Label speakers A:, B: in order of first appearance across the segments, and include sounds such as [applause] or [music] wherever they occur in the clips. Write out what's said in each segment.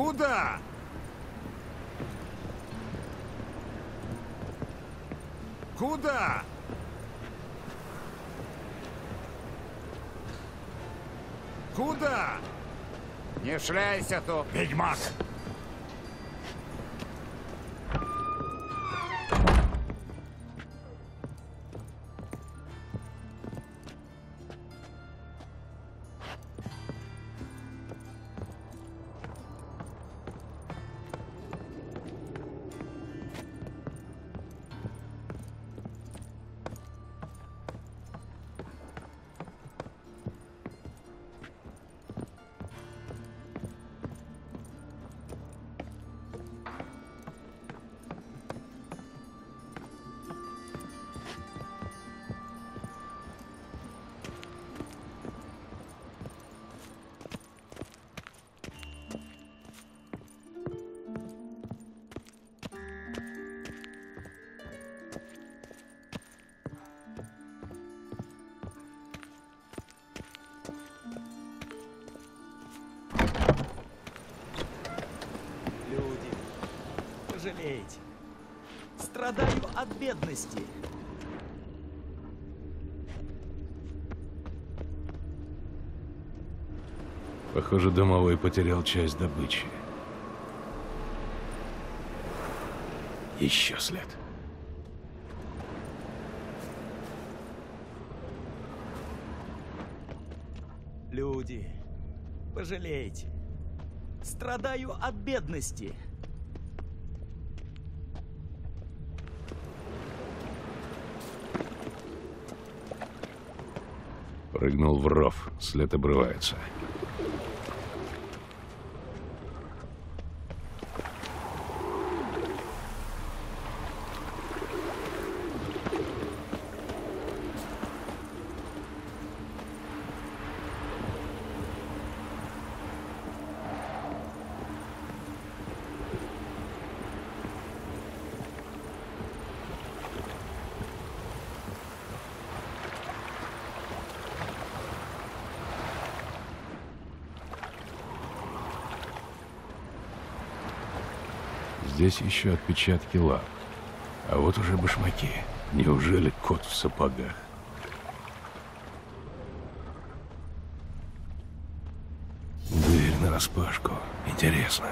A: Куда? Куда? Куда?
B: Не шляйся тут.
A: Ведьмак!
C: Пожалейте. Страдаю от бедности.
D: Похоже, домовой потерял часть добычи. Еще след.
C: Люди, пожалейте. Страдаю от бедности.
D: Прыгнул в ров, след обрывается. Здесь еще отпечатки лап. А вот уже башмаки. Неужели кот в сапогах? Дверь нараспашку. Интересно.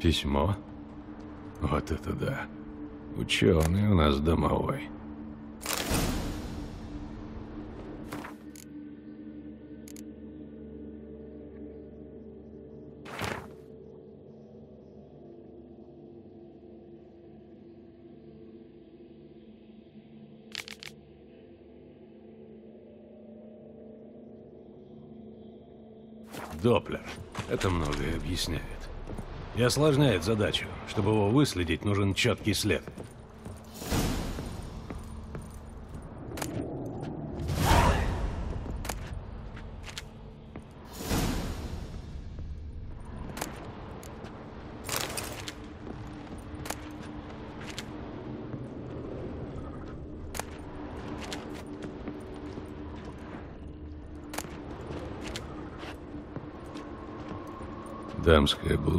D: Письмо? Вот это да. Ученый у нас домовой. Доплер. Это многое объясняет. И осложняет задачу. Чтобы его выследить, нужен четкий след.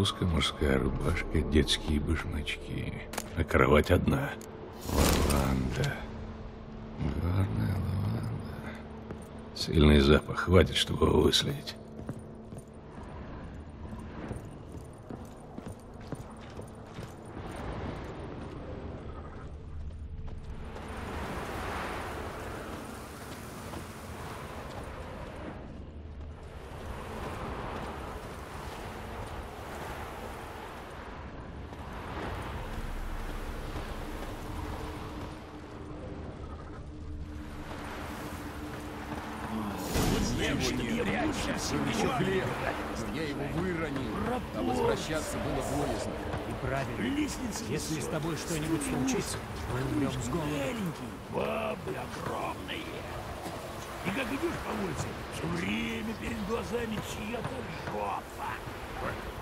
D: Блузка, мужская рубашка, детские башмачки. А кровать одна. Лаванда. Горная лаванда. Сильный запах. Хватит, чтобы его выследить.
E: Еще хлеб. Я его выронил, а возвращаться было боязно.
F: И правильно. Если с тобой что-нибудь случится, мы умрем с голоду.
G: Бабы огромные. И как идешь по улице, все время перед глазами чья-то жопа.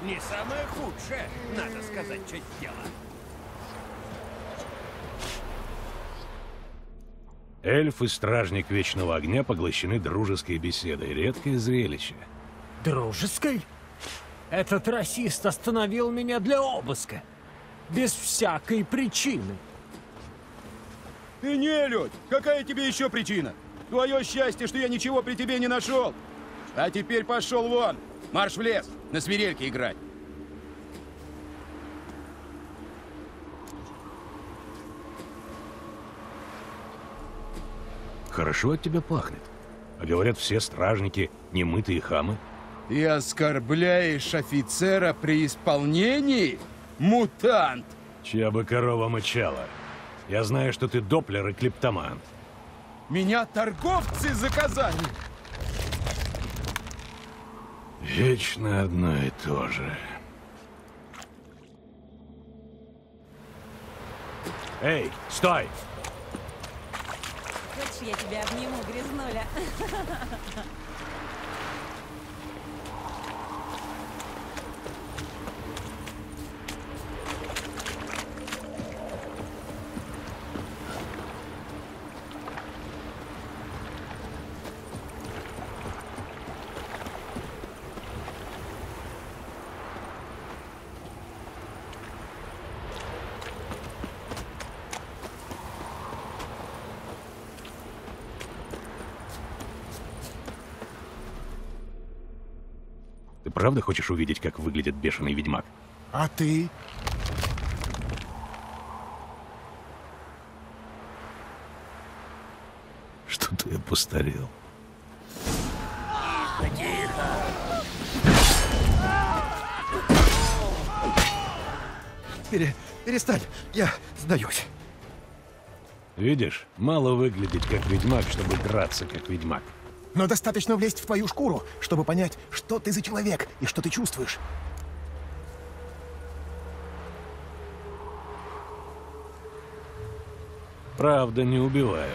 B: Не самое худшее, надо сказать, что дело.
D: Эльф и стражник Вечного Огня поглощены дружеской беседой. Редкое зрелище.
F: Дружеской? Этот расист остановил меня для обыска. Без всякой причины.
E: Ты нелюдь! Какая тебе еще причина? Твое счастье, что я ничего при тебе не нашел. А теперь пошел вон. Марш в лес, на свирельке играть.
D: Хорошо от тебя пахнет. А говорят, все стражники немытые хамы.
E: И оскорбляешь офицера при исполнении? Мутант!
D: Чья бы корова мычала. Я знаю, что ты доплер и клептоман.
E: Меня торговцы заказали!
D: Вечно одно и то же. Эй, стой!
H: Хочешь, я тебя обниму, грязнуля? [laughs]
D: правда хочешь увидеть, как выглядит бешеный ведьмак?
I: А ты?
D: Что-то я постарел.
I: Пере... Перестань, я сдаюсь.
D: Видишь, мало выглядеть как ведьмак, чтобы драться как ведьмак.
I: Но достаточно влезть в твою шкуру, чтобы понять, что ты за человек и что ты чувствуешь.
D: Правда, не убиваю.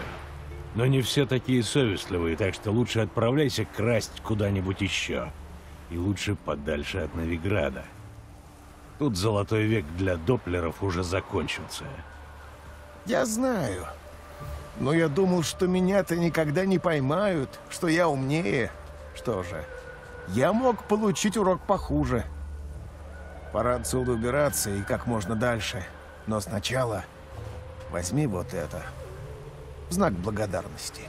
D: Но не все такие совестливые, так что лучше отправляйся красть куда-нибудь еще. И лучше подальше от Новиграда. Тут золотой век для доплеров уже закончился.
I: Я знаю. Но я думал, что меня-то никогда не поймают, что я умнее. Что же, я мог получить урок похуже. Пора отсюда убираться и как можно дальше. Но сначала возьми вот это. В знак благодарности.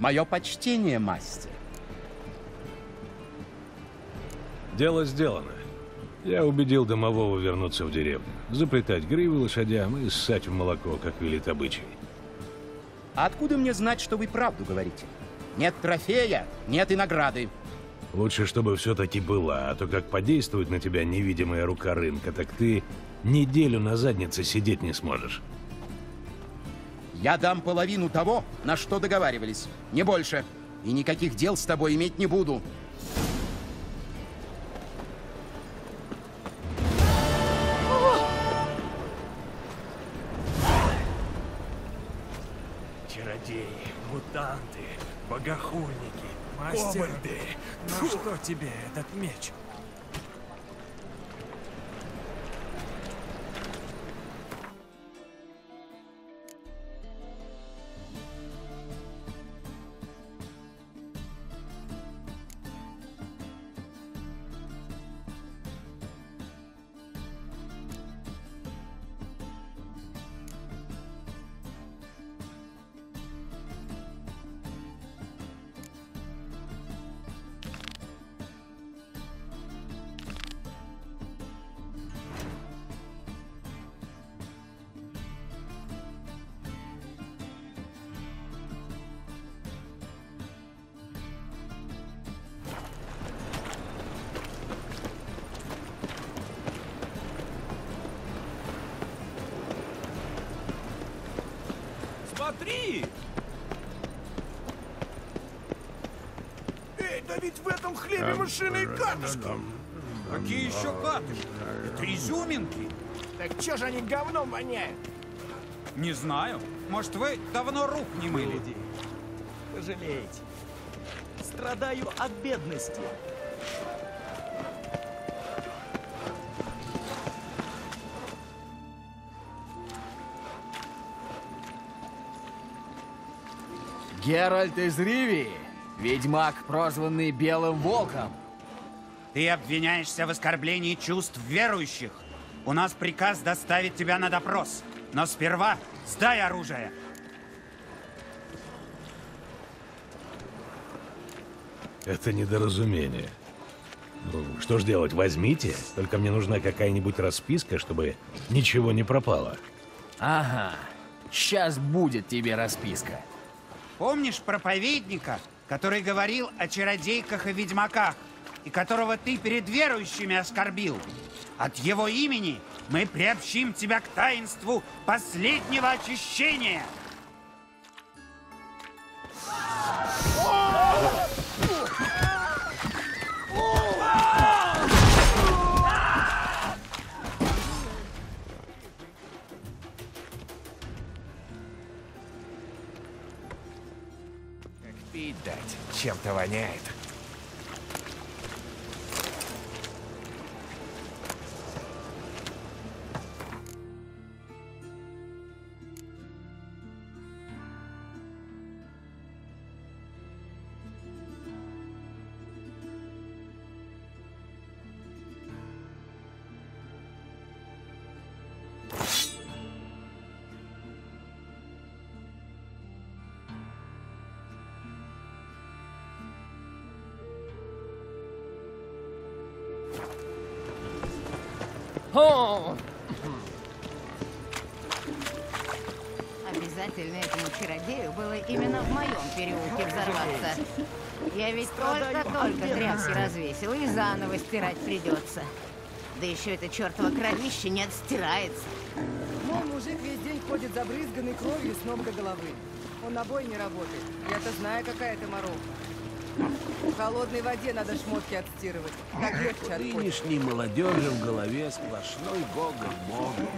E: Мое почтение, мастер.
D: Дело сделано. Я убедил домового вернуться в деревню, заплетать гривы лошадям и ссать в молоко, как велит обычай.
E: А откуда мне знать, что вы правду говорите? Нет трофея, нет и награды.
D: Лучше, чтобы все-таки была, а то как подействует на тебя невидимая рука рынка, так ты неделю на заднице сидеть не сможешь.
E: Я дам половину того, на что договаривались. Не больше. И никаких дел с тобой иметь не буду.
G: Чародеи, мутанты, богохульники,
F: Мастер,
G: кобальды.
F: на что тебе этот меч?
I: Катышки!
B: Какие еще катышки? Это изюминки?
I: Так чё же они говном воняют?
B: Не знаю. Может, вы давно рук не мыли?
J: Люди, пожалейте. Страдаю от бедности.
K: Геральт из Ривии, ведьмак, прозванный Белым Волком.
A: Ты обвиняешься в оскорблении чувств верующих. У нас приказ доставить тебя на допрос. Но сперва сдай оружие.
D: Это недоразумение. Ну, что ж делать, возьмите. Только мне нужна какая-нибудь расписка, чтобы ничего не пропало.
K: Ага, сейчас будет тебе расписка.
A: Помнишь проповедника, который говорил о чародейках и ведьмаках, и которого ты перед верующими оскорбил? От его имени мы приобщим тебя к таинству последнего очищения.
I: Как пить дать, чем-то воняет.
H: Обязательно этому чародею было именно в моем переулке взорваться. Я ведь только-только тряпки развесила и заново стирать придется. Да еще это чертово кровище не отстирается.
L: Мой мужик весь день ходит забрызганный кровью с ног до головы. Он на бой не работает. Я-то знаю, какая это морока. В холодной воде надо шмотки отстирывать. Так легче отходит.
G: Нынешней молодежи в голове сплошной бога-бога.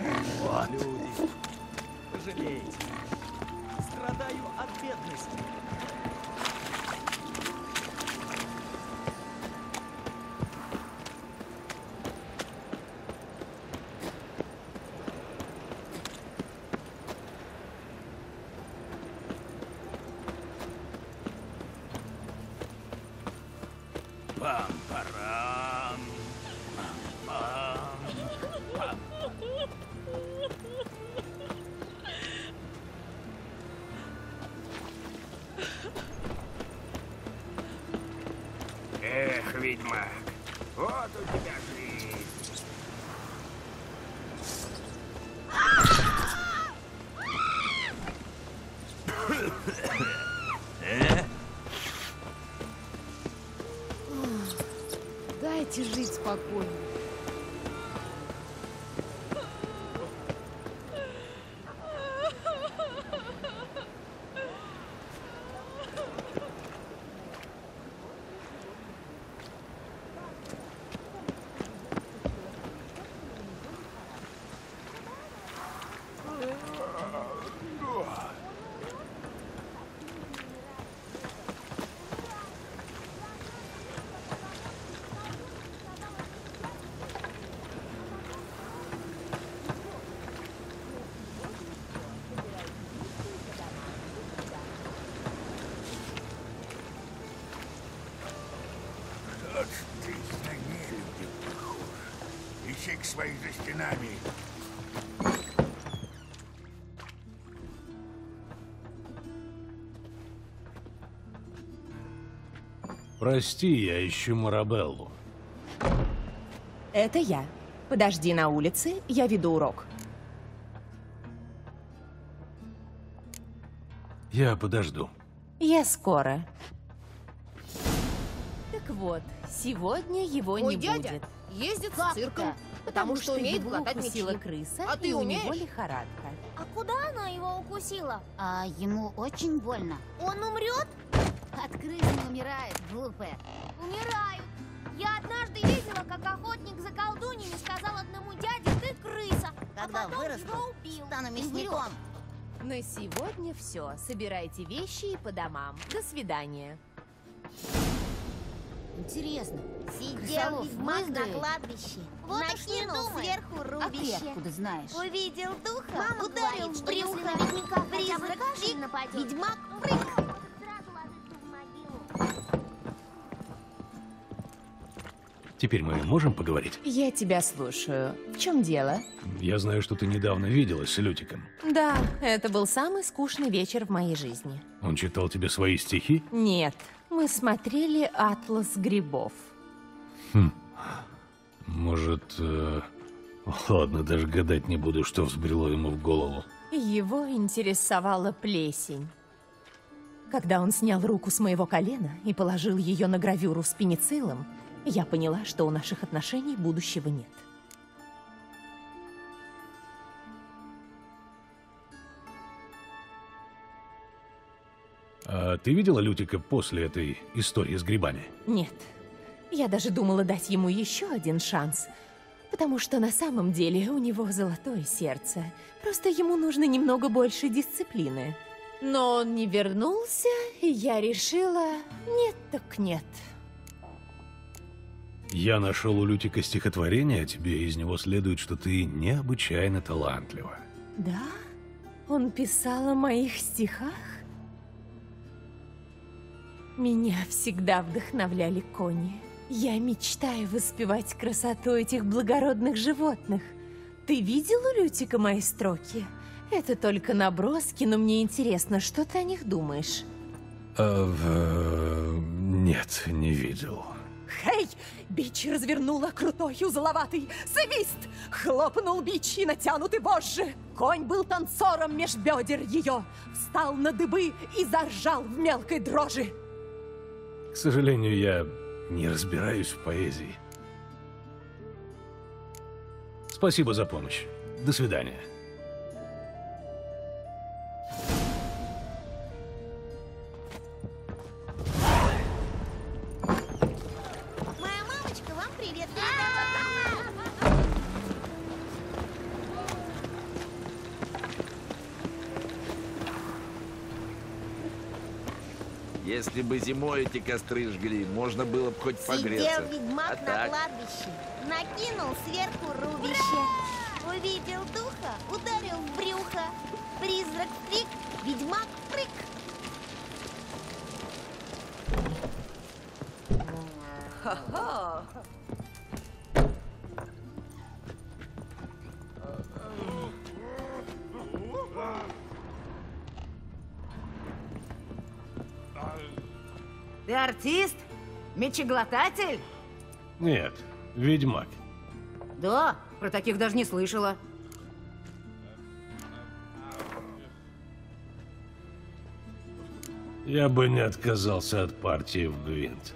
G: Вот.
J: Люди, пожалейте. Страдаю от бедности.
L: Спокойно.
G: Вот ты на нелюдя похож. Ищи к своих за стенами.
D: Прости, я ищу Марабеллу.
M: Это я. Подожди на улице, я веду урок.
D: Я подожду.
M: Я скоро. Так вот, сегодня его
H: Мой
M: не
H: дядя
M: будет.
H: ездит
M: Как
H: с цирком, потому что умеет
M: его
H: глотать
M: укусила
H: мечи.
M: крыса,
H: А ты
M: и у него
H: умеешь?
M: лихорадка.
N: А куда она его укусила?
O: А ему очень больно.
N: Он умрет?
O: От крысы не умирает, глупая.
N: Умирают. Я однажды видела, как охотник за колдуньями сказал одному дяде, ты крыса.
O: Когда
N: а потом
O: вырасту,
N: его убил.
O: стану
N: И
O: мясником.
M: На сегодня все. Собирайте вещи и по домам. До свидания.
O: Интересно,
N: Сидел
O: крысолов
N: ведьмак на кладбище. Вот
O: Накинул
N: думай.
O: сверху
N: А ты
O: рубище.
N: откуда
O: знаешь?
N: Увидел духа,
O: Мама
N: ударил
O: говорит,
N: в брюхо.
O: на ведьмака хотя бы
N: Призрак фиг,
O: нападет,
N: ведьмак прыг. Сразу ложится в могилу.
D: Теперь мы можем поговорить?
M: Я тебя слушаю. В чем дело?
D: Я знаю, что ты недавно виделась с Лютиком.
M: Да, это был самый скучный вечер в моей жизни.
D: Он читал тебе свои стихи?
M: Нет, мы смотрели «Атлас грибов».
D: Хм. Может, э, ладно, даже гадать не буду, что взбрело ему в голову.
M: Его интересовала плесень. Когда он снял руку с моего колена и положил ее на гравюру с пенициллом, я поняла, что у наших отношений будущего нет.
D: А ты видела Лютика после этой истории с грибами?
M: Нет. Я даже думала дать ему еще один шанс, потому что на самом деле у него золотое сердце. Просто ему нужно немного больше дисциплины. Но он не вернулся, и я решила, нет так нет.
D: Я нашел у Лютика стихотворение, а тебе из него следует, что ты необычайно талантлива.
M: Да? Он писал о моих стихах? Меня всегда вдохновляли кони. Я мечтаю воспевать красоту этих благородных животных. Ты видел у Лютика мои строки? Это только наброски, но мне интересно, что ты о них думаешь?
D: А, нет, не видел.
M: Хей! Бич развернула крутой узловатый свист! Хлопнул бич и натянутый вожжи. Конь был танцором меж бедер ее. Встал на дыбы и заржал в мелкой дрожи.
D: К сожалению, я не разбираюсь в поэзии. Спасибо за помощь. До свидания.
P: Если бы зимой эти костры жгли, можно было бы хоть погреться.
N: Сидел ведьмак
P: А
N: на
P: так?
N: кладбище, накинул сверху рубище. Увидел духа, ударил в брюхо. Призрак фиг, ведьмак
H: артист? Мечеглотатель?
D: Нет, ведьмак.
H: Да, про таких даже не слышала.
D: Я бы не отказался от партии в Гвинт.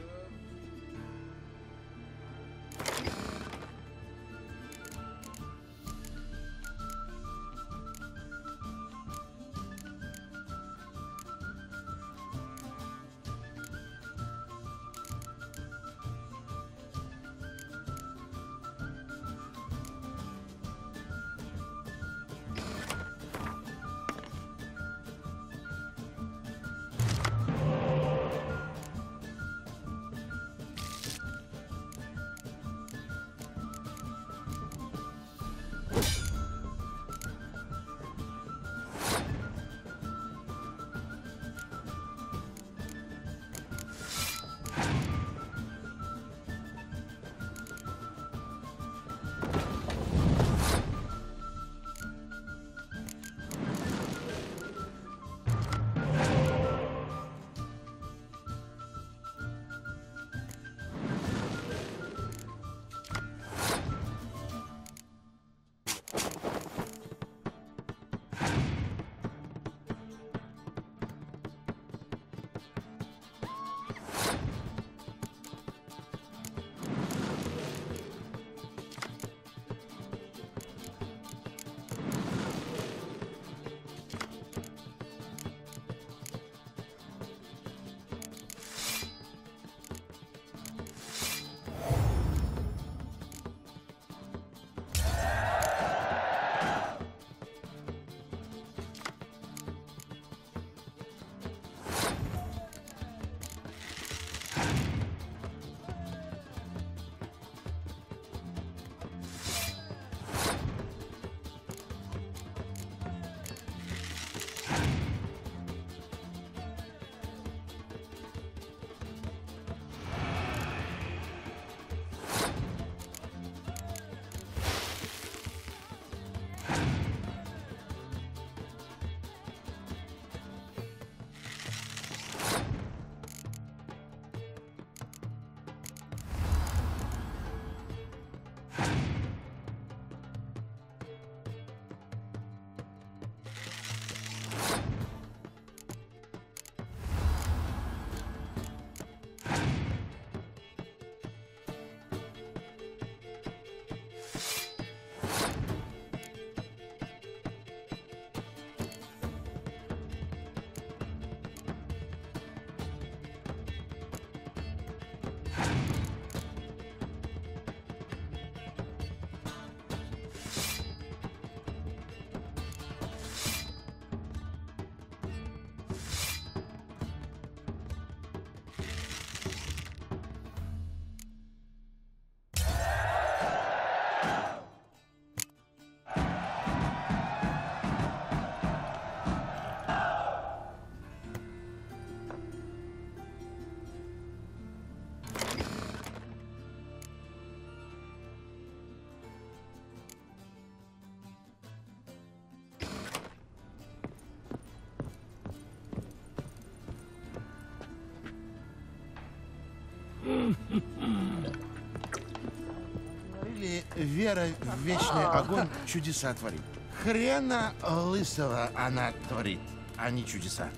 Q: Вера в вечный
I: А.
Q: огонь чудеса творит. Хрена лысого она творит, а не чудеса.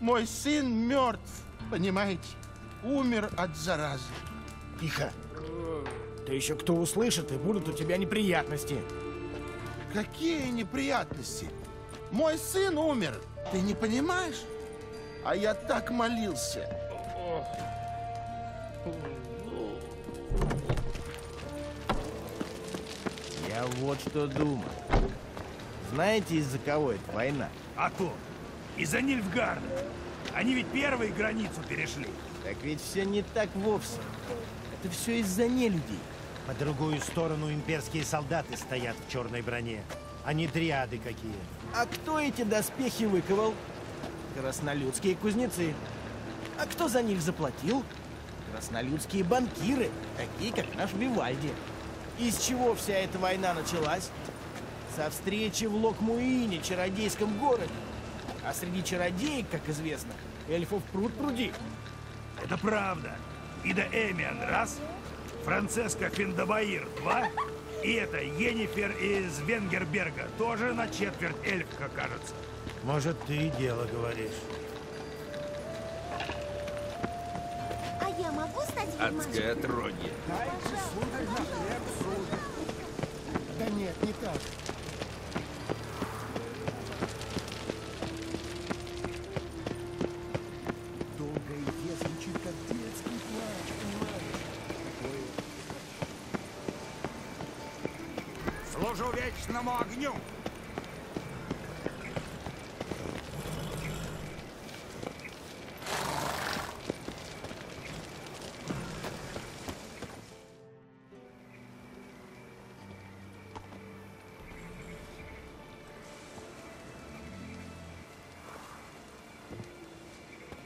Q: Мой сын мертв, понимаете? Умер от заразы.
F: Тихо. Ты еще кто услышит, и будут у тебя неприятности.
Q: Какие неприятности? Мой сын умер, ты не понимаешь? А я так молился.
C: Вот что думаю. Знаете, из-за кого это война?
G: А то, из-за Нильфгарда. Они ведь первые границу перешли.
C: Так ведь все не так вовсе. Это все из-за нелюдей.
F: По другую сторону имперские солдаты стоят в черной броне. Они дриады какие.
C: А кто эти доспехи выковал? Краснолюдские кузнецы. А кто за них заплатил? Краснолюдские банкиры, такие как наш Вивальди. Из чего вся эта война началась? Со встречи в Локмуине, чародейском городе. А среди чародеек, как известно, эльфов пруд пруди.
G: Это правда. Ида Эмиан — раз, Франциско Финдабаир — два, и это Енифер из Венгерберга тоже на четверть эльфка, кажется.
F: Может, ты и дело говоришь.
N: А я могу стать
P: Адское отродье.
I: Да нет, не так. Долгая идея звучит как детский плач, понимаешь?
B: Служу вечному огню!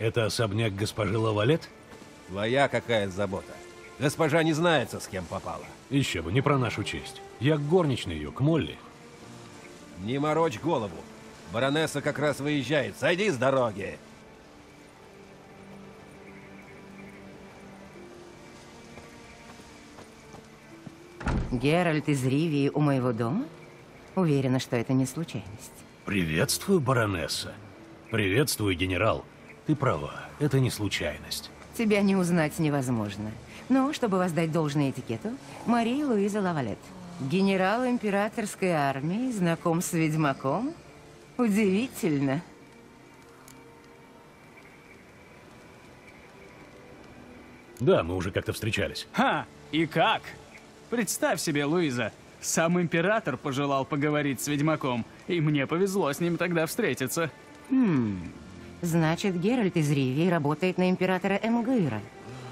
D: Это особняк госпожи Лавалет?
R: Твоя какая забота? Госпожа не знается, с кем попала.
D: Еще бы, не про нашу честь. Я к горничной ее, к Молли.
R: Не морочь голову. Баронесса как раз выезжает. Сойди с дороги.
H: Геральт из Ривии у моего дома? Уверена, что это не случайность.
D: Приветствую, баронесса. Приветствую, генерал. Ты права, это не случайность.
H: Тебя не узнать невозможно. Но, чтобы воздать должное этикету, Мария Луиза Лавалет. Генерал императорской армии, знаком с ведьмаком? Удивительно.
D: Да, мы уже как-то встречались.
K: Ха! И как? Представь себе, Луиза, сам император пожелал поговорить с ведьмаком, и мне повезло с ним тогда встретиться.
H: Хм. Значит, Геральт из Ривии работает на императора Эмгыра.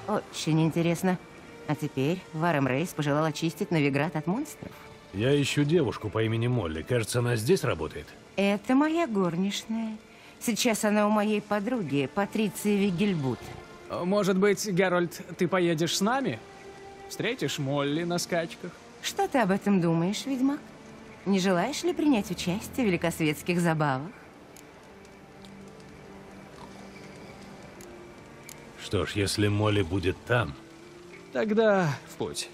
H: Очень интересно. А теперь Варем Рейс пожелал очистить Новиград от монстров.
D: Я ищу девушку по имени Молли. Кажется, она здесь работает.
H: Это моя горничная. Сейчас она у моей подруги, Патриции Вигельбут.
K: Может быть, Геральт, ты поедешь с нами? Встретишь Молли на скачках?
H: Что ты об этом думаешь, ведьмак? Не желаешь ли принять участие в великосветских забавах?
D: Что ж, если Молли будет там,
K: Тогда в путь.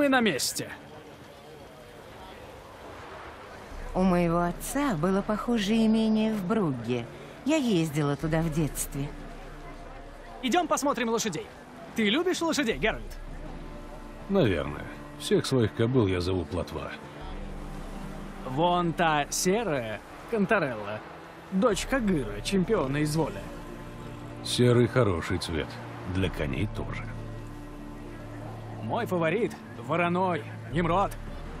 K: Мы на месте.
H: У моего отца было похожее имение в Бругге. Я ездила туда в детстве.
K: Идем посмотрим лошадей. Ты любишь лошадей, Геральт?
D: наверное. Всех своих кобыл я зову Плотва.
K: Вон та серая, Конторелла, дочь Кагыра, чемпиона из воля.
D: Серый хороший цвет. Для коней тоже.
K: Мой фаворит — Вороной, Немрод,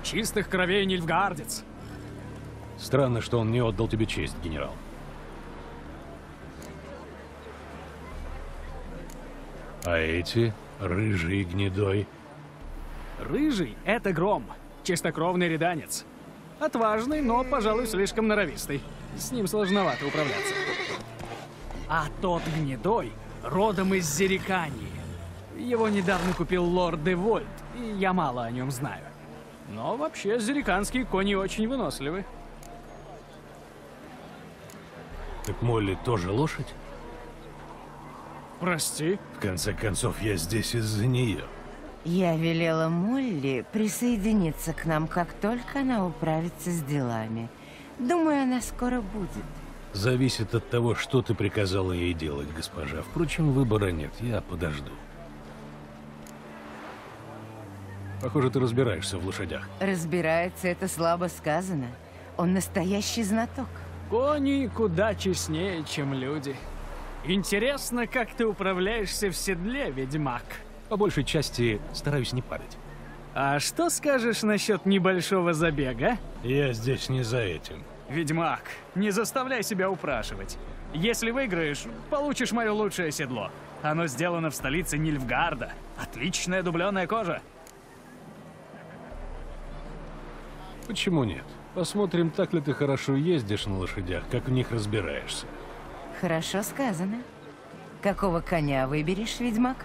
K: чистых кровей Нильфгардец.
D: Странно, что он не отдал тебе честь, генерал. А эти? Рыжий гнедой?
K: Рыжий — это Гром, чистокровный реданец. Отважный, но, пожалуй, слишком норовистый. С ним сложновато управляться. А тот гнедой родом из Зерикании. Его недавно купил лорд Девольт, и я мало о нем знаю. Но вообще зериканские кони очень выносливы.
D: Так Молли тоже лошадь?
K: Прости?
D: В конце концов, я здесь из-за нее.
H: Я велела Молли присоединиться к нам, как только она управится с делами. Думаю, она скоро будет.
D: Зависит от того, что ты приказала ей делать, госпожа. Впрочем, выбора нет, я подожду. Похоже, ты разбираешься в лошадях.
H: Разбирается, это слабо сказано. Он настоящий знаток.
K: Кони куда честнее, чем люди. Интересно, как ты управляешься в седле, ведьмак?
D: По большей части стараюсь не падать.
K: А что скажешь насчет небольшого забега?
D: Я здесь не за этим.
K: Ведьмак, не заставляй себя упрашивать. Если выиграешь, получишь мое лучшее седло. Оно сделано в столице Нильфгарда. Отличная дубленая кожа.
D: Почему нет? Посмотрим, так ли ты хорошо ездишь на лошадях, как в них разбираешься.
H: Хорошо сказано. Какого коня выберешь, ведьмак?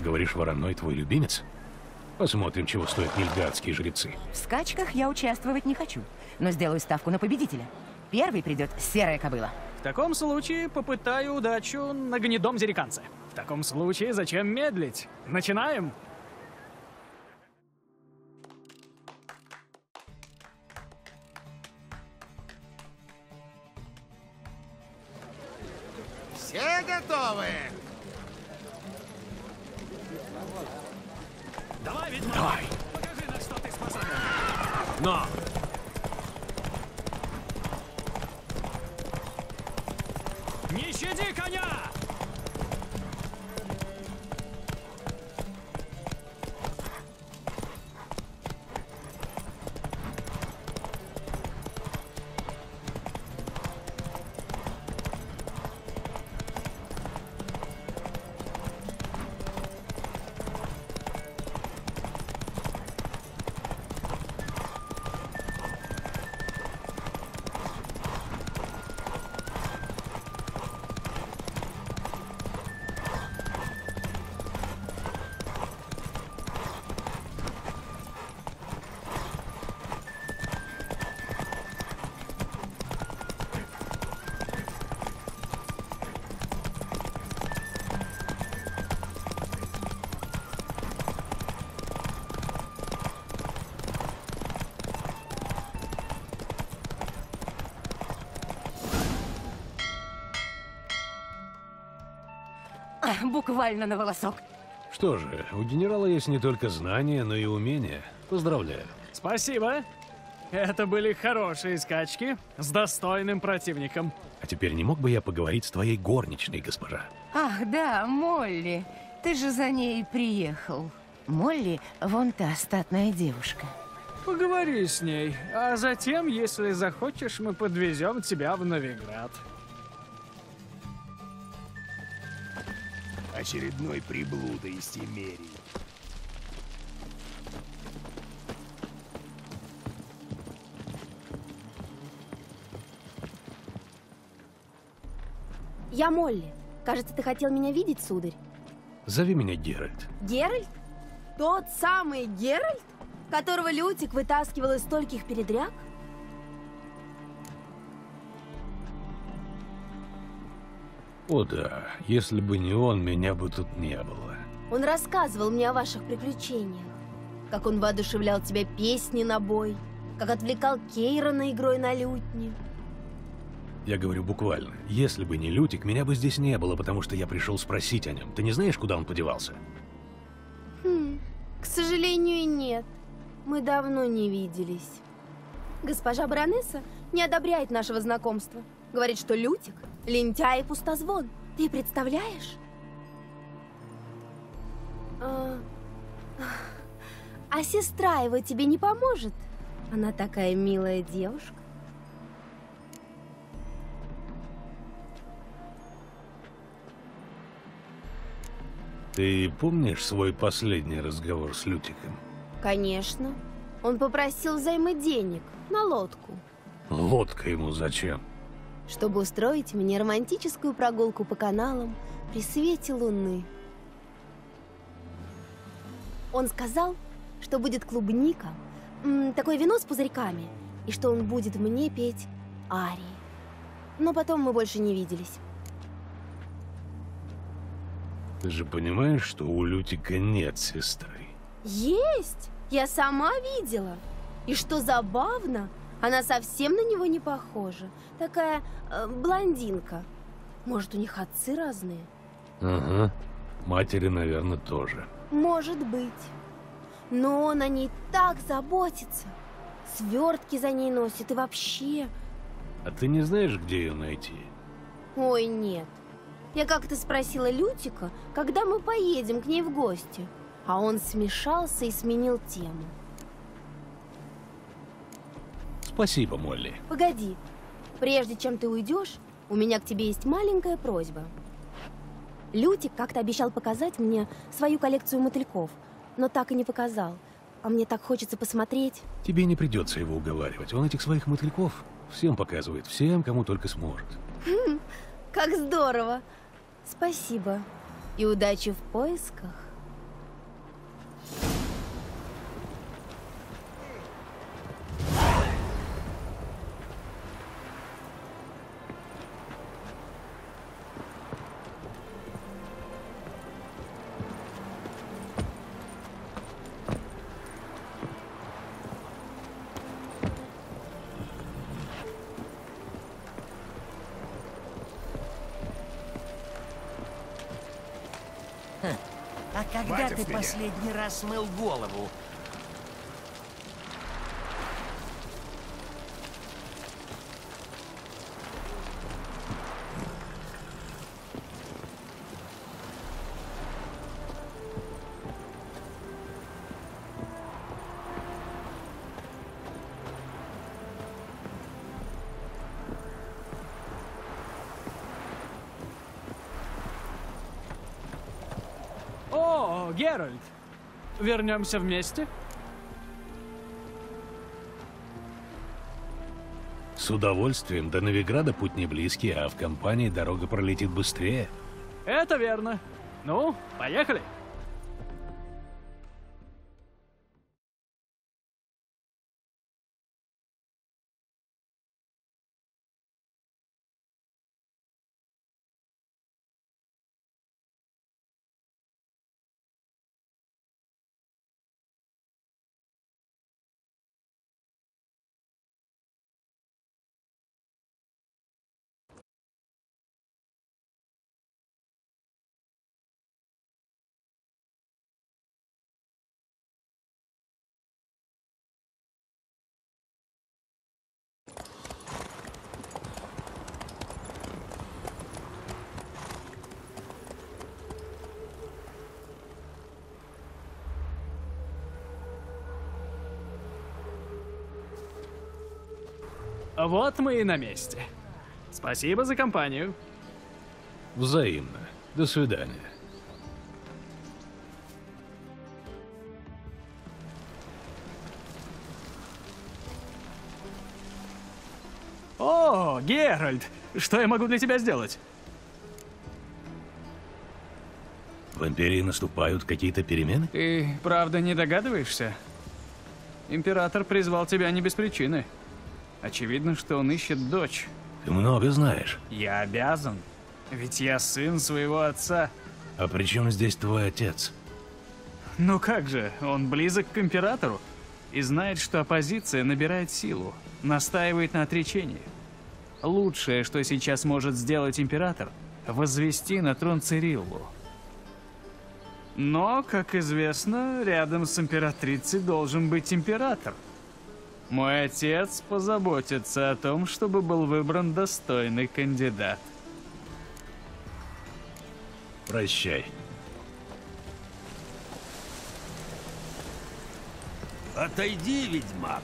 D: Говоришь, вороной твой любимец? Посмотрим, чего стоят нильфгардские жрецы.
H: В скачках я участвовать не хочу, но сделаю ставку на победителя. Первый придет серая кобыла.
K: В таком случае попытаю удачу на гнедом зериканце. В таком случае зачем медлить? Начинаем?
Q: Все готовы?
D: Но!
H: Буквально на волосок.
D: Что же, у генерала есть не только знания, но и умения. Поздравляю.
K: Спасибо. Это были хорошие скачки с достойным противником.
D: А теперь не мог бы я поговорить с твоей горничной, госпожа?
H: Ах, да, Молли. Ты же за ней приехал. Молли — вон та статная девушка.
K: Поговори с ней, а затем, если захочешь, мы подвезем тебя в Новиград.
B: Очередной приблуда из Тимерии.
S: Я Молли. Кажется, ты хотел меня видеть, сударь.
D: Зови меня Геральт.
S: Геральт? Тот самый Геральт, которого Лютик вытаскивал из стольких передряг?
D: О да, если бы не он, меня бы тут не было.
S: Он рассказывал мне о ваших приключениях. Как он воодушевлял тебя песни на бой, как отвлекал Кейрона игрой на лютне.
D: Я говорю буквально. Если бы не Лютик, меня бы здесь не было, потому что я пришел спросить о нем. Ты не знаешь, куда он подевался?
S: К сожалению, нет. Мы давно не виделись. Госпожа баронесса не одобряет нашего знакомства. Говорит, что Лютик — лентяй и пустозвон. Ты представляешь? А, а сестра его тебе не поможет? Она такая милая девушка.
D: Ты помнишь свой последний разговор с Лютиком?
S: Конечно. Он попросил займы денег на лодку,
D: Лодка ему зачем?
S: Чтобы устроить мне романтическую прогулку по каналам при свете луны. Он сказал, что будет клубника, такое вино с пузырьками, и что он будет мне петь арии. Но потом мы больше не виделись.
D: Ты же понимаешь, что у Лютика нет сестры?
S: Есть! Я сама видела. И что забавно, она совсем на него не похожа. Такая э, блондинка. Может, у них отцы разные?
D: Ага. Матери, наверное, тоже.
S: Может быть. Но он о ней так заботится. Свертки за ней носит и вообще...
D: А ты не знаешь, где ее найти?
S: Ой, нет. Я как-то спросила Лютика, когда мы поедем к ней в гости. А он смешался и сменил тему.
D: Спасибо, Молли.
S: Погоди. Прежде чем ты уйдешь, у меня к тебе есть маленькая просьба. Лютик как-то обещал показать мне свою коллекцию мотыльков, но так и не показал. А мне так хочется посмотреть.
D: Тебе не придется его уговаривать. Он этих своих мотыльков всем показывает, всем, кому только сможет.
S: Хм, как здорово! Спасибо. И удачи в поисках.
J: Последний раз мыл голову?
K: Вернемся вместе?
D: С удовольствием. До Новиграда путь не близкий, а в компании дорога пролетит быстрее.
K: Это верно. Ну, поехали. Вот мы и на месте. Спасибо за компанию.
D: Взаимно. До свидания.
K: О, Геральт! Что я могу для тебя сделать?
D: В Империи наступают какие-то перемены?
K: Ты правда не догадываешься? Император призвал тебя не без причины. Очевидно, что он ищет дочь.
D: Ты много знаешь.
K: Я обязан. Ведь я сын своего отца.
D: А при чем здесь твой отец?
K: Ну как же, он близок к императору и знает, что оппозиция набирает силу, настаивает на отречении. Лучшее, что сейчас может сделать император, возвести на трон Цириллу. Но, как известно, рядом с императрицей должен быть император. Мой отец позаботится о том, чтобы был выбран достойный кандидат.
D: Прощай.
E: Отойди, ведьмак.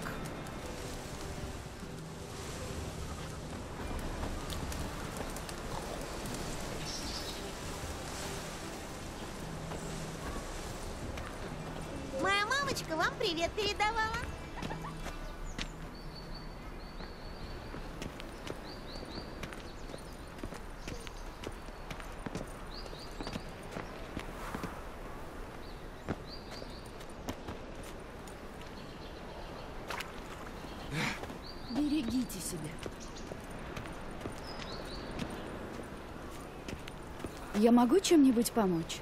N: Моя мамочка вам привет передавала.
T: Берегите себя. Я могу чем-нибудь помочь?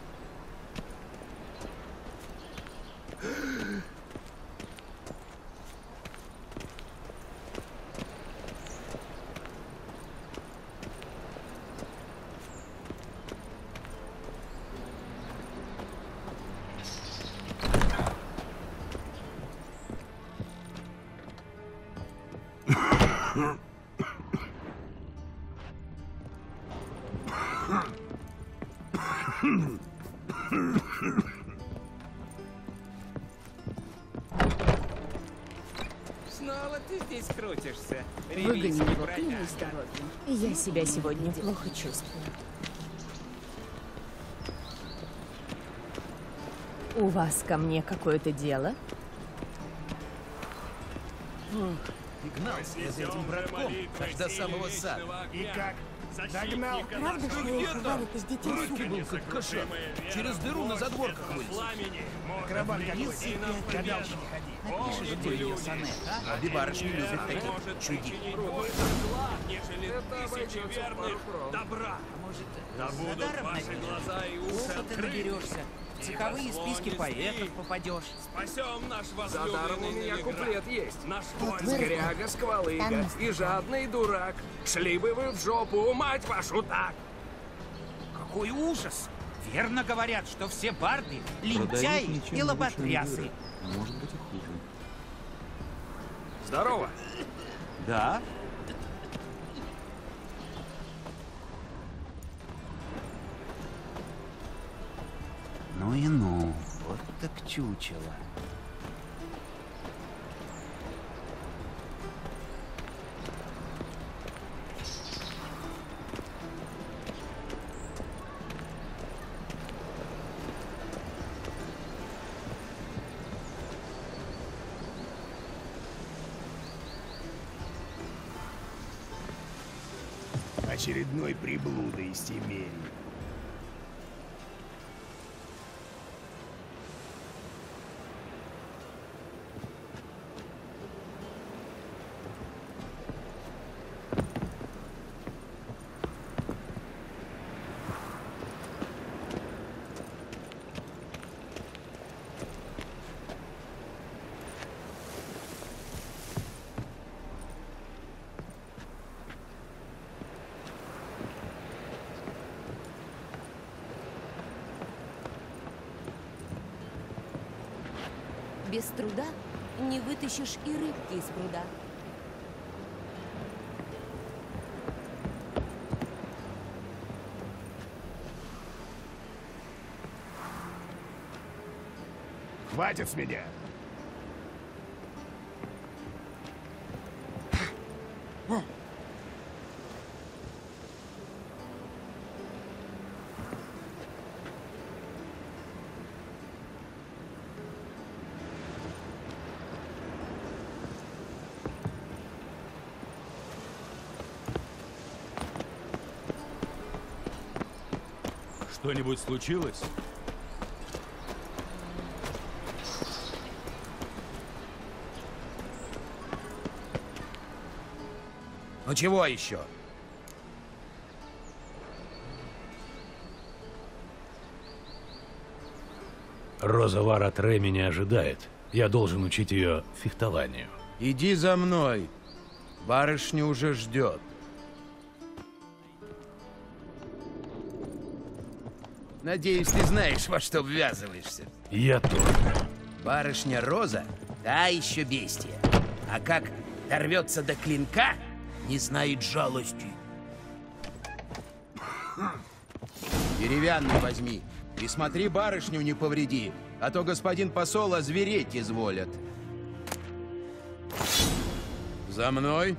M: Его, здоровьем. Я себя сегодня плохо чувствую. У вас ко мне какое-то дело?
E: И гнался я за этим братком аж до самого сада.
G: И как? Догнал?
E: Правда, что их варят из детей суп был как кошак. Через дыру на задворках вылез.
G: Акробат какой-то. Гадалки не
E: Напишешь где ее сонет, а? Обе барышни любят таких чудить.
C: Это тысячи верных добра.
A: Да будут ваши глаза и уши
C: Опыта наберешься. В цеховые списки поэтов попадешь.
E: Спасем наш
C: За даром у меня куплет
E: есть.
C: Наш
E: Скряга, сквалыга и жадный дурак. Шли бы вы в жопу, мать вашу так!
A: Какой ужас! Верно говорят, что все барды — лентяи и лоботрясы.
P: Может быть и хуже.
E: Здорово.
A: Да? Ну и ну, вот так чучело.
G: Приблуда из Тимери.
M: Без труда не вытащишь и рыбки из пруда.
G: Хватит с меня.
U: Что-нибудь случилось?
E: Ну чего еще?
D: Роза Вара Тре меня ожидает. Я должен учить ее фехтованию.
U: Иди за мной. Барышня уже ждет.
E: Надеюсь, ты знаешь, во что ввязываешься.
D: Я тоже.
E: Барышня Роза — та еще бестия. А как дорвется до клинка, не знает жалости. Деревянный возьми. И смотри, барышню не повреди, а то господин посол озвереть изволят. За мной.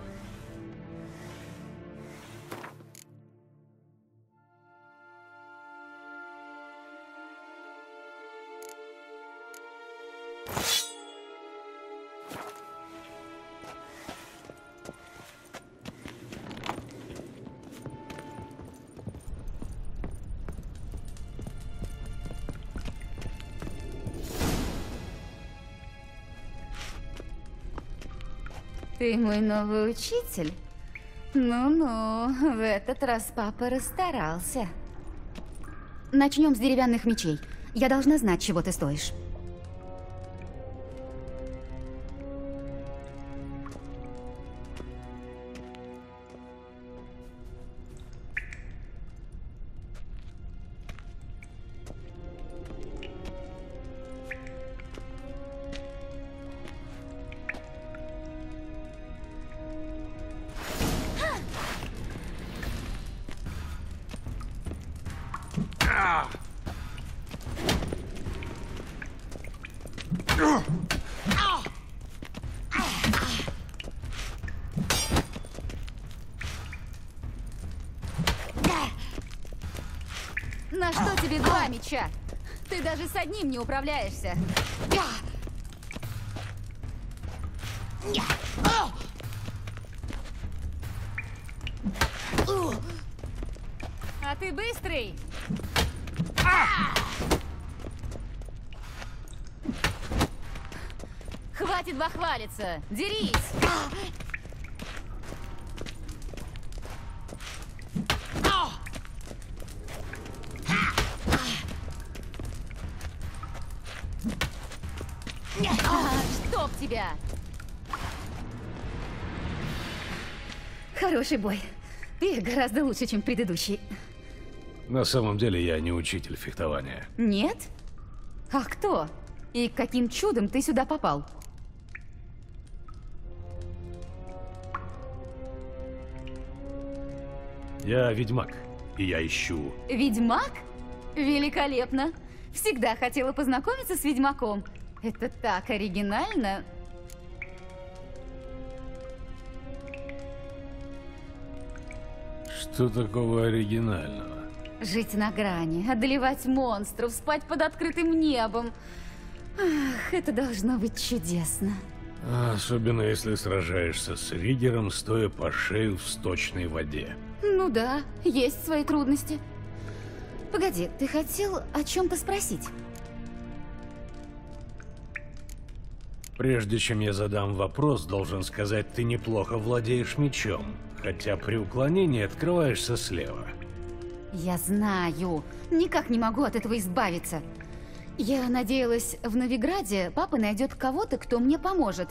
T: Ты мой новый учитель? Ну-ну, в этот раз папа расстарался.
O: Начнем с деревянных мечей. Я должна знать, чего ты стоишь.
T: Тебе два меча? Ты даже с одним не управляешься. А ты быстрый? Хватит бахвалиться! Дерись!
O: Хороший бой. Ты гораздо лучше, чем предыдущий.
D: На самом деле я не учитель фехтования.
O: Нет? А кто? И каким чудом ты сюда попал?
D: Я ведьмак, и я ищу...
T: Ведьмак? Великолепно! Всегда хотела познакомиться с ведьмаком. Это так оригинально.
D: Что такого оригинального?
T: Жить на грани, одолевать монстров, спать под открытым небом. Ах, это должно быть чудесно.
D: Особенно если сражаешься с Ригером, стоя по шею в сточной воде.
T: Ну да, есть свои трудности. Погоди, ты хотел о чем-то спросить?
D: Прежде чем я задам вопрос, должен сказать, ты неплохо владеешь мечом. Хотя при уклонении открываешься слева.
T: Я знаю. Никак не могу от этого избавиться. Я надеялась, в Новиграде папа найдет кого-то, кто мне поможет.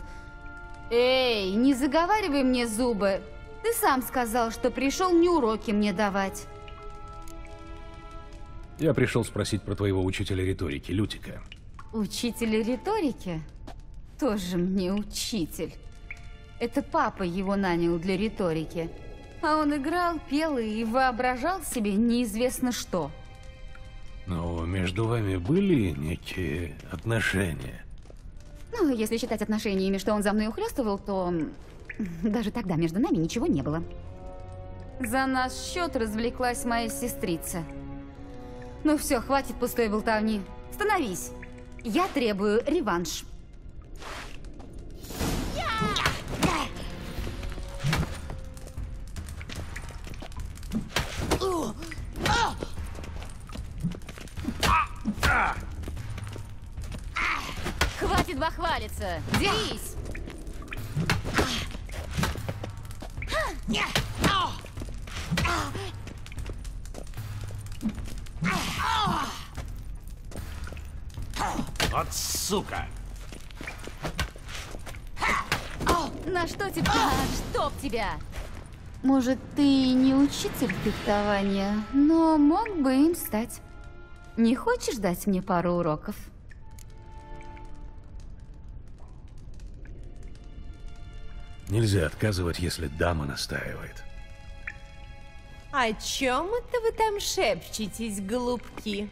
T: Эй, не заговаривай мне зубы. Ты сам сказал, что пришел не уроки мне давать.
D: Я пришел спросить про твоего учителя риторики, Лютика.
T: Учитель риторики? Тоже мне учитель. Это папа его нанял для риторики. А он играл, пел и воображал себе неизвестно что.
D: Но между вами были некие отношения?
O: Ну, если считать отношениями, что он за мной ухлёстывал, то... Даже тогда между нами ничего не было.
T: За наш счет развлеклась моя сестрица. Ну все, хватит пустой болтовни. Становись. Я требую реванш. Хватит бахвалиться! Дерись!
D: Вот сука!
T: На что тебе? А, чтоб тебя! Может, ты не учитель фехтования, но мог бы им стать. Не хочешь дать мне пару уроков?
D: Нельзя отказывать, если дама настаивает.
M: О чем это вы там шепчетесь, голубки?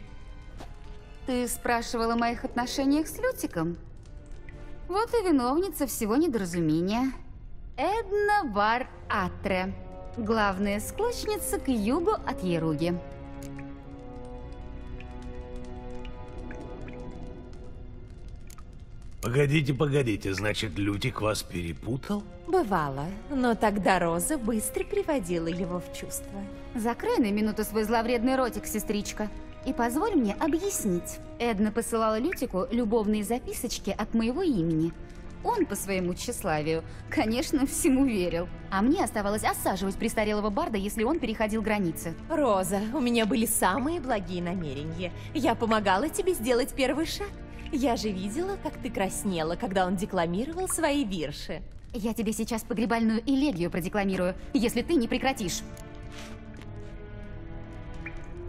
T: Ты спрашивала о моих отношениях с Лютиком? Вот и виновница всего недоразумения. Эдна Вар Атре. Главная склочница к югу от Еруги.
D: Погодите, погодите, значит, Лютик вас перепутал?
M: Бывало, но тогда Роза быстро приводила его в чувство.
T: Закрой на минуту свой зловредный ротик, сестричка. И позволь мне объяснить. Эдна посылала Лютику любовные записочки от моего имени. Он по своему тщеславию, конечно, всему верил. А мне оставалось осаживать престарелого барда, если он переходил границы.
M: Роза, у меня были самые благие намерения. Я помогала тебе сделать первый шаг. Я же видела, как ты краснела, когда он декламировал свои вирши.
T: Я тебе сейчас погребальную элегию продекламирую, если ты не прекратишь.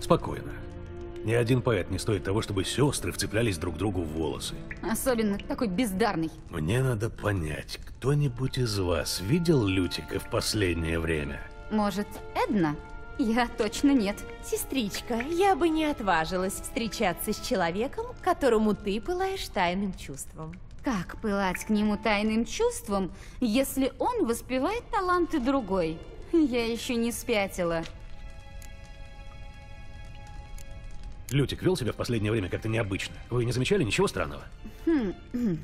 D: Спокойно. Ни один поэт не стоит того, чтобы сестры вцеплялись друг другу в волосы.
T: Особенно такой бездарный.
D: Мне надо понять, кто-нибудь из вас видел Лютика в последнее время?
T: Может, Эдна? Я точно нет.
M: Сестричка, я бы не отважилась встречаться с человеком, которому ты пылаешь тайным чувством.
T: Как пылать к нему тайным чувством, если он воспевает таланты другой? Я еще не спятила.
D: Лютик вел себя в последнее время как-то необычно. Вы не замечали ничего странного?
T: Хм, хм.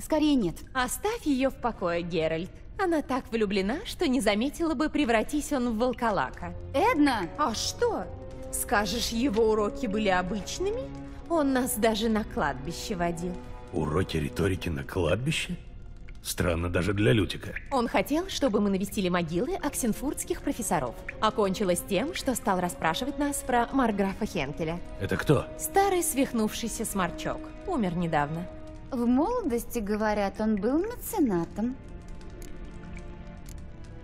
T: скорее нет.
M: Оставь ее в покое, Геральт. Она так влюблена, что не заметила бы, превратись он в волколака.
T: Эдна!
M: А что? Скажешь, его уроки были обычными? Он нас даже на кладбище водил.
D: Уроки риторики на кладбище? Странно даже для Лютика.
M: Он хотел, чтобы мы навестили могилы оксенфуртских профессоров. Окончилось тем, что стал расспрашивать нас про Марграфа Хенкеля.
D: Это кто?
M: Старый свихнувшийся сморчок. Умер недавно.
T: В молодости, говорят, он был меценатом.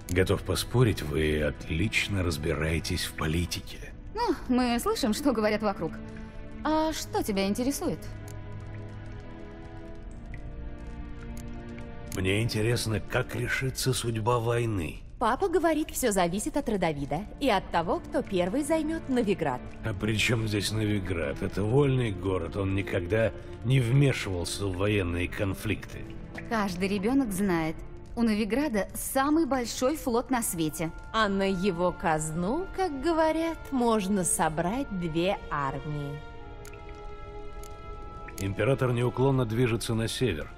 D: Готов поспорить, вы отлично разбираетесь в политике.
T: Ну, мы слышим, что говорят вокруг. А что тебя интересует?
D: Мне интересно, как решится судьба войны.
M: Папа говорит, все зависит от Родовида и от того, кто первый займет Новиград.
D: А при чем здесь Новиград? Это вольный город, он никогда не вмешивался в военные конфликты.
T: Каждый ребенок знает, у Новиграда самый большой флот на свете.
M: А на его казну, как говорят, можно собрать две армии.
D: Император неуклонно движется на север.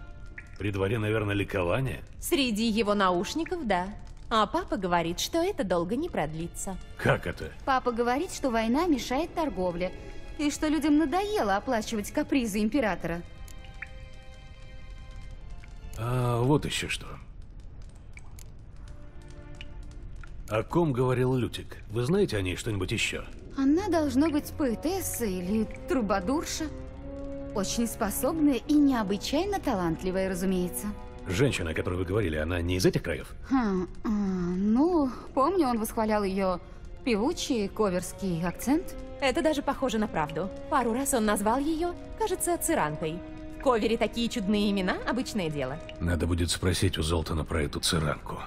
D: При дворе, наверное, ликование?
M: Среди его наушников, да. А папа говорит, что это долго не продлится.
D: Как это?
T: Папа говорит, что война мешает торговле. И что людям надоело оплачивать капризы императора.
D: А вот еще что. О ком говорил Лютик? Вы знаете о ней что-нибудь еще?
T: Она должна быть поэтесса или трубадурша. Очень способная и необычайно талантливая, разумеется.
D: Женщина, о которой вы говорили, она не из этих краев?
T: Хм, ну, помню, он восхвалял ее певучий коверский акцент.
M: Это даже похоже на правду. Пару раз он назвал ее, кажется, Циранкой. В ковере такие чудные имена – обычное дело.
D: Надо будет спросить у Золтана про эту Циранку.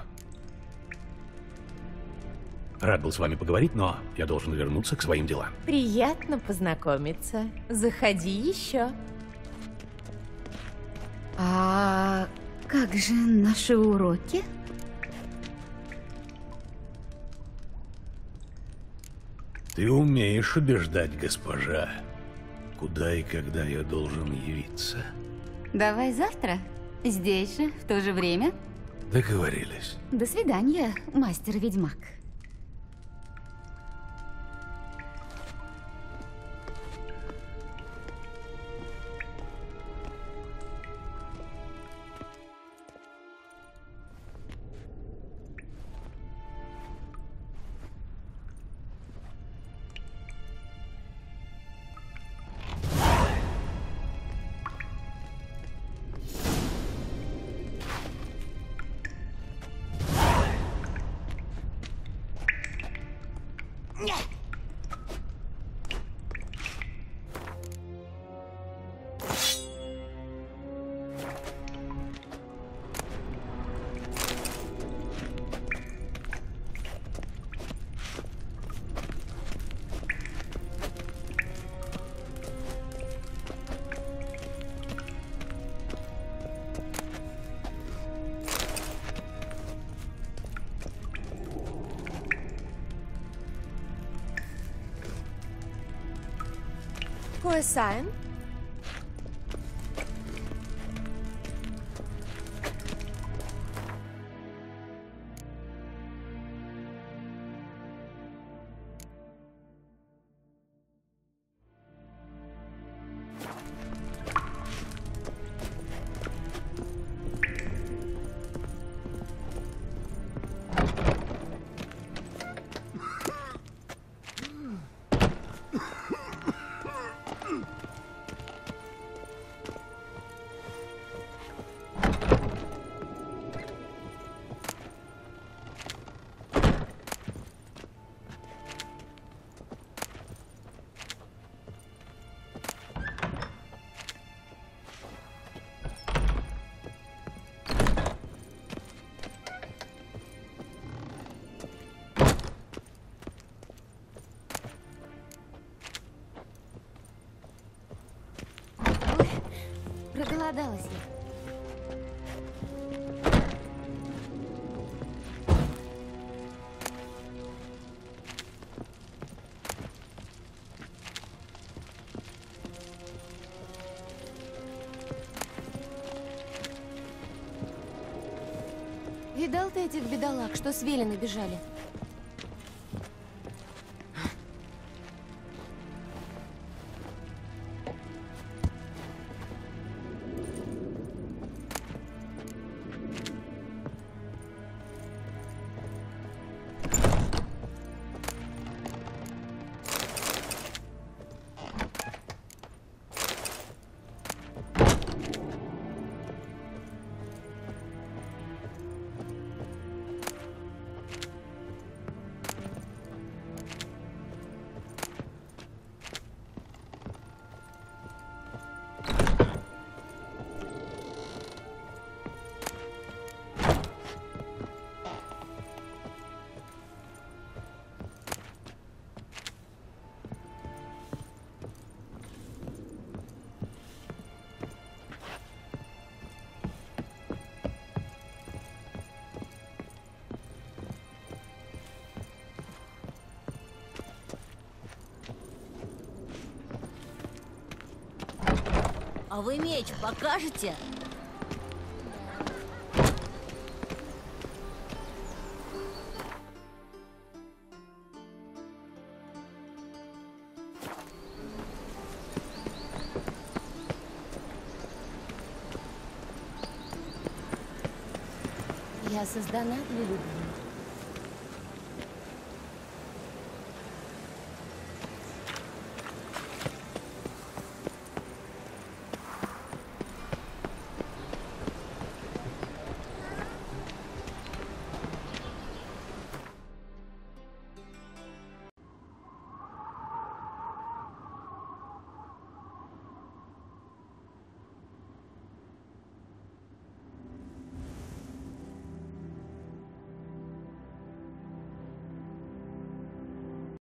D: Рад был с вами поговорить, но я должен вернуться к своим делам.
M: Приятно познакомиться. Заходи еще.
T: А как же наши уроки?
D: Ты умеешь убеждать, госпожа. Куда и когда я должен явиться?
T: Давай завтра. Здесь же, в то же время.
D: Договорились.
T: До свидания, мастер-ведьмак. for a sign? Этих бедолаг, что с Велина бежали?
N: А вы меч покажете?
S: Я создана для любви.